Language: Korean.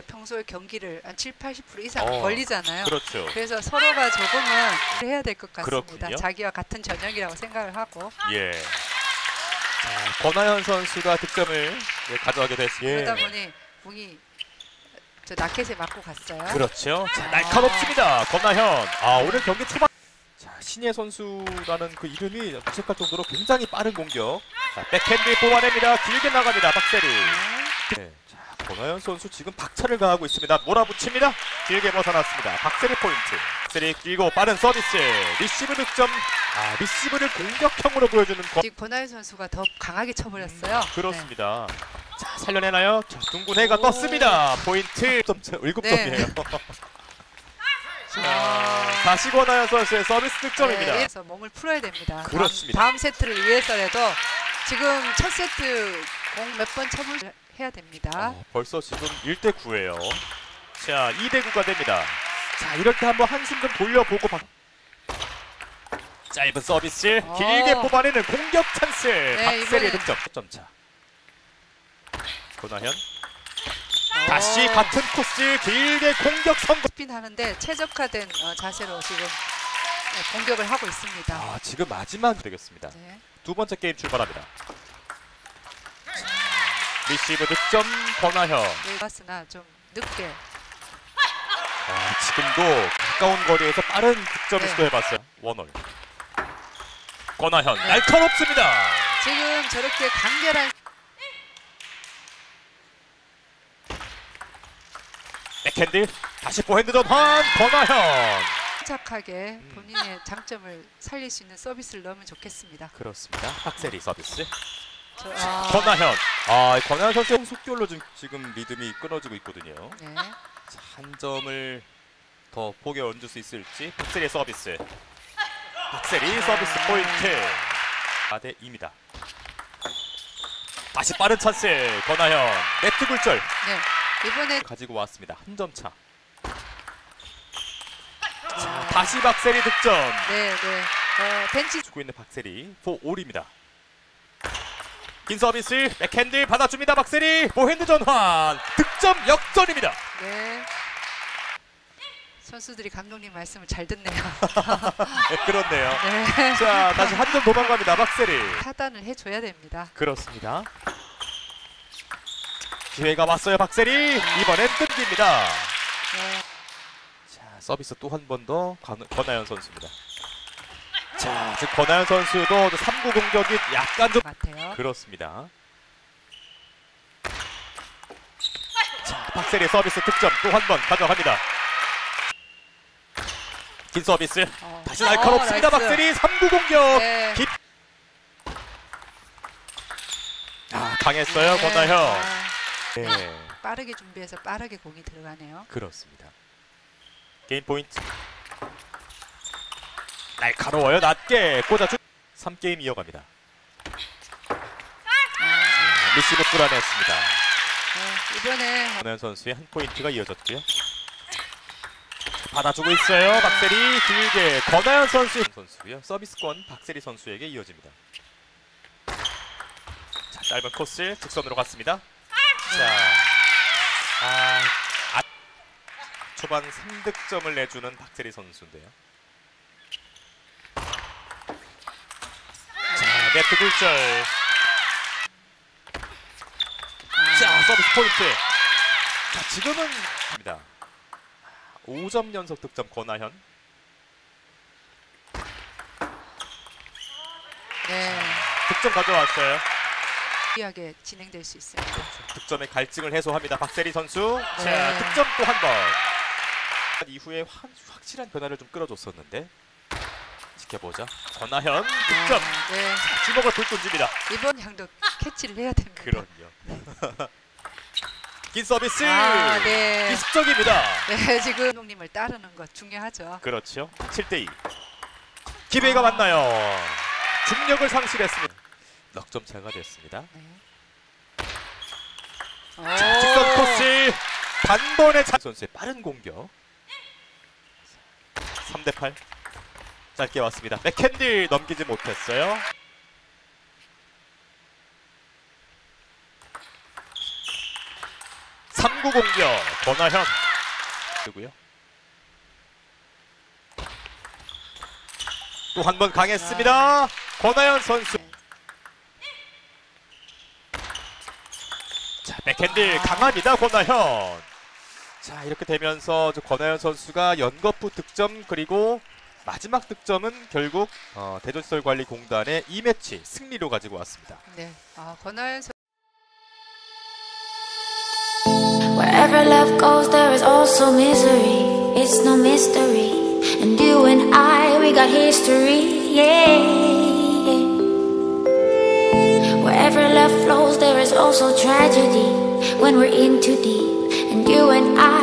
이제 평소에 경기를 한 7, 80% 이상 어, 걸리잖아요. 그렇죠. 그래서 서로가 조금은 해야 될 것 같습니다. 그렇군요. 자기와 같은 전형이라고 생각을 하고 예. 자, 권하현 선수가 득점을 네, 가져가게 됐습니다. 그러다 보니 공이 저 라켓에 맞고 갔어요. 그렇죠. 자, 날카롭습니다. 권하현. 아, 오늘 경기 초반 자, 신예 선수라는 그 이름이 무색할 정도로 굉장히 빠른 공격. 자, 백핸드 뽑아냅니다. 길게 나갑니다. 박세리. 네. 네. 자, 권하현 선수 지금 박차를 가하고 있습니다. 몰아붙입니다. 길게 벗어났습니다. 박세리 포인트. 박세리 길고 빠른 서비스. 리시브 득점. 아, 리시브를 공격형으로 보여주는 권. 지금 권하윤 선수가 더 강하게 쳐버렸어요. 그렇습니다. 자, 살려내나요? 자, 둥근 해가 오. 떴습니다. 포인트. 7점이에요. 자, 다시 권하현 선수의 서비스 득점입니다. 네, 그래서 몸을 풀어야 됩니다. 그렇습니다. 다음, 다음 세트를 위해서라도 지금 첫 세트 공 몇번 쳐볼 해야 됩니다. 어, 벌써 지금 1대 9예요. 자, 2대 9가 됩니다. 자, 이럴 때 한번 한숨 좀 돌려보고 박... 짧은 서비스 어. 길게 뽑아내는 공격 찬스. 박세리의 이번엔- 득점. 점차. 다시 어, 같은 코스 길게 공격 성공. 스핀 하는데 최적화된 어, 자세로 지금 네, 공격을 하고 있습니다. 아, 지금 마지막 되겠습니다. 네. 두 번째 게임 출발합니다. 리시브 득점 권하현. 봤으나 좀 늦게 아, 지금도 가까운 거리에서 빠른 득점을 네. 시도해봤어요. one all. 권하현 네. 날카롭습니다. 지금 저렇게 간결한 백핸드 다시 포핸드 전환 권하현. 침착하게 본인의 장점을 살릴 수 있는 서비스를 넣으면 좋겠습니다. 그렇습니다. 박세리 서비스. 저, 아, 권하현. 아, 권하현 선수의 속결로 지금, 지금 리듬이 끊어지고 있거든요. 네. 자, 한 점을 더 포개 얹을 수 있을지 박세리의 서비스. 박세리 서비스 포인트. 4대 2입니다. 다시 빠른 찬스 권하현 네트 굴절 네. 이번에 가지고 왔습니다. 한 점 차. 자, 다시 박세리 득점. 네, 네. 어, 벤치 주고 있는 박세리 4 all입니다. 긴 서비스 백핸드 받아줍니다. 박세리 포핸드 전환 득점 역전입니다. 네. 선수들이 감독님 말씀을 잘 듣네요. 네, 그렇네요. 네. 자 다시 한 점 도망갑니다. 박세리 차단을 해줘야 됩니다. 그렇습니다. 기회가 왔어요. 박세리 이번엔 뜬깁니다. 네. 자 서비스 또 한 번 더 권하연 선수입니다. 자 지금 권하연 선수도 3구 공격이 약간 좀 같아요. 그렇습니다. 자, 박세리의 서비스 득점 또 한 번 가져갑니다. 긴 서비스 어. 다시 날카롭습니다. 어. 박세리 3구 공격. 네. 깊. 아, 강했어요. 네. 권나현. 아, 네, 빠르게 준비해서 빠르게 공이 들어가네요. 그렇습니다. 게임 포인트. 날카로워요. 낮게 꽂아주. 3게임 이어갑니다. 아, 리시브 끌어냈습니다. 네. 이번에 권나현 선수의 한 포인트가 이어졌고요. 받아주고 있어요. 박세리 길게 권하연 선수 선수고요. 서비스권 박세리 선수에게 이어집니다. 자, 짧은 코스 직선으로 갔습니다. 자, 아, 아, 초반 3득점을 내주는 박세리 선수인데요. 네트 굴절. 자, 서비스 포인트. 자, 지금은 입니다. 5점 연속 득점 권하현. 네. 득점 가져왔어요. 유리하게 진행될 수 있습니다. 득점의 갈증을 해소합니다. 박세리 선수. 자, 네. 득점 또 한 번. 이후에 확, 확실한 변화를 좀 끌어줬었는데 지켜보자. 권하현 득점. 아, 네. 주먹을 불끈 줍니다. 이번 향도 캐치를 해야 됩니다. 그럼요. 긴 서비스. 아, 네. 기습적입니다. 네, 지금 감독님을 따르는 것 중요하죠. 그렇죠. 7대 2. 기회가 맞나요? 중력을 상실했습니다. 넉점 차가 됐습니다. 네. 자, 직선 코스 단번에 자 선수의 빠른 공격. 3대 8. 짧게 왔습니다. 백핸드 넘기지 못했어요. 삼 3구 공격 권하현 그고요. 또 한 번 강했습니다. 권하현 선수. 자, 백핸드 강합니다. 권하현. 자, 이렇게 되면서 저 권하현 선수가 연거푸 득점 그리고 마지막 득점은 결국 어, 대전시설관리공단의 2매치 승리로 가지고 왔습니다. 네. 아, 권하연 선 Wherever love goes, there is also misery. It's no mystery. And you and I, we got history. Yeah. Wherever love flows, there is also tragedy. When we're in too deep. And you and I,